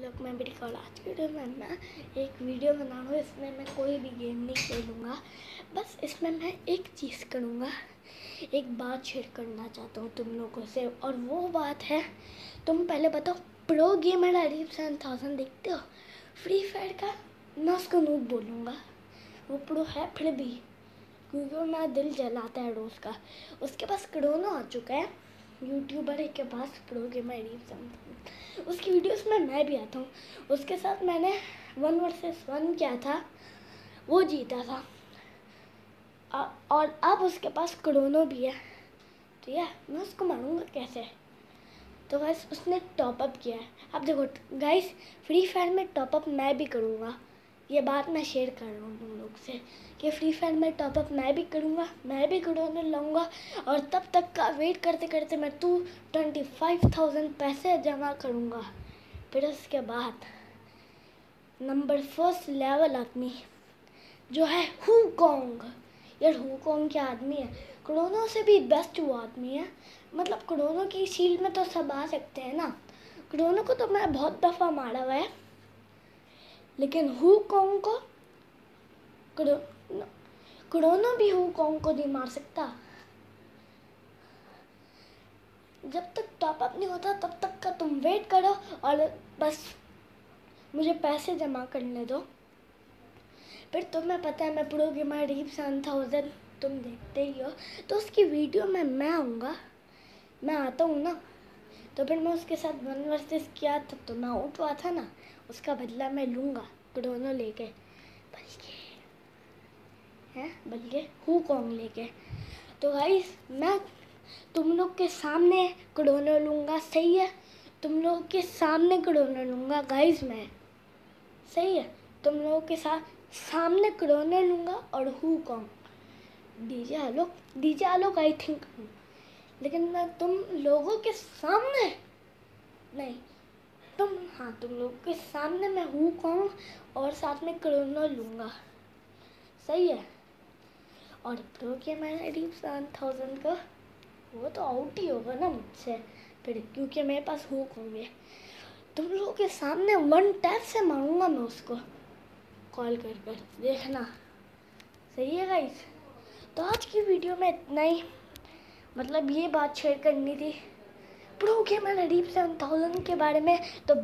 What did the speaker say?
लोग मैं मेरी कॉल आज की वीडियो में मैं एक वीडियो बना रहा हूँ इसमें मैं कोई भी गेम नहीं खेलूँगा। बस इसमें मैं एक चीज़ करूँगा, एक बात शेयर करना चाहता हूँ तुम लोगों से, और वो बात है, तुम पहले बताओ pro gamer Areeb seven thousand देखते हो? फ्री फायर का मैं उसको नूब बोलूँगा। वो प्रो है फिर भी, क्योंकि मेरा दिल जलाता है रोज़ का। उसके पास करोना आ चुका है। यूट्यूबर है के पास प्रो गेमर अरीब सेवन उसकी वीडियोस में मैं भी आता हूँ। उसके साथ मैंने वन वर्सेस वन किया था, वो जीता था। और अब उसके पास करोनो भी है। तो यह मैं उसको मारूँगा कैसे? तो गैस उसने टॉपअप किया है। अब देखो गाइस फ्री फायर में टॉपअप मैं भी करूँगा। ये बात मैं शेयर कर रहा हूँ तुम लोग से कि फ्री फायर में टॉपअप मैं भी करूँगा, मैं भी करोने लाऊँगा और तब तक का वेट करते करते मैं टू ट्वेंटी फाइव थाउज़ेंड पैसे जमा करूँगा। फिर उसके बाद नंबर फ़र्स्ट लेवल आदमी जो है हु कॉन्ग यार हु कॉन्ग के आदमी है? करोनों से भी बेस्ट वो आदमी है। मतलब करोनों की शील्ड में तो सब आ सकते हैं ना। करोनों को तो मैं बहुत दफ़ा मारा हुआ है। लेकिन हु कॉन्ग को करोना भी हु कॉन्ग को नहीं मार सकता। जब तक टॉपअप नहीं होता, तब तक का तुम वेट करो और बस मुझे पैसे जमा करने दो। फिर तुम्हें पता है, मैं प्रो गेमर रीप सन थाउज़ेंड तुम देखते ही हो। तो उसकी वीडियो में मैं आऊँगा। मैं आता हूँ ना। तो फिर मैं उसके साथ वन वर्सेस किया था तो मैं आउट हुआ था ना, उसका बदला मैं लूँगा, दोनों लेके। बल्कि, हैं? बल्कि? हु कॉन्ग लेके? तो गाइस मैं तुम लोग के सामने करोना लूँगा, सही है? तुम लोग के सामने करोना लूँगा गाइस मैं। सही है? तुम लोगों के साथ सामने करोना लूँगा और हु Kong DJ Alok DJ Alok I think लेकिन मैं तुम लोगों के सामने नहीं, तुम हाँ तुम लोगों के सामने मैं हूँ कौन? और साथ में करोना लूँगा। सही है। और प्रो के मैंने रीप सेवन थाउज़ेंड का? वो तो आउट ही होगा ना मुझसे। फिर क्योंकि मेरे पास हुक होंगे? तुम लोगों के सामने वन टैप से मारूँगा मैं उसको। कॉल कर कर, देखना। सही है गाइस तो आज की वीडियो में इतना ही। मतलब ये बात शेयर करनी थी। प्रो के मैंने रीप सेवन थाउज़ेंड के बारे में? तो